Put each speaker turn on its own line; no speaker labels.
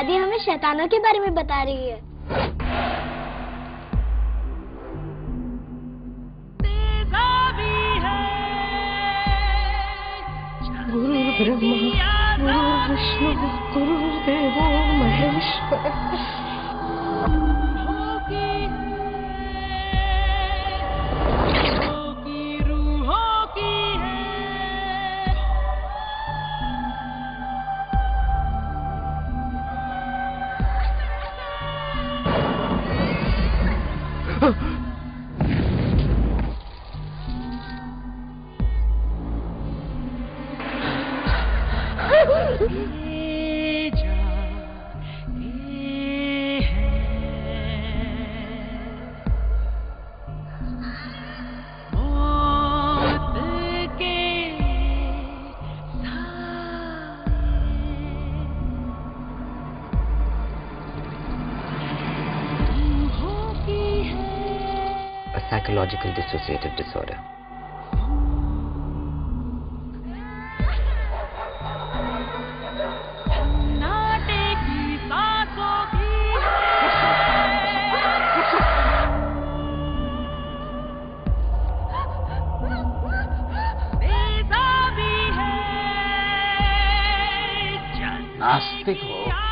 दादी हमें शैतानों के बारे में बता रही है।
गुरु ब्रह्मा गुरु Vishnu गुरुदेवो Maheshwar.
Psychological dissociative disorder. आस्तिक हो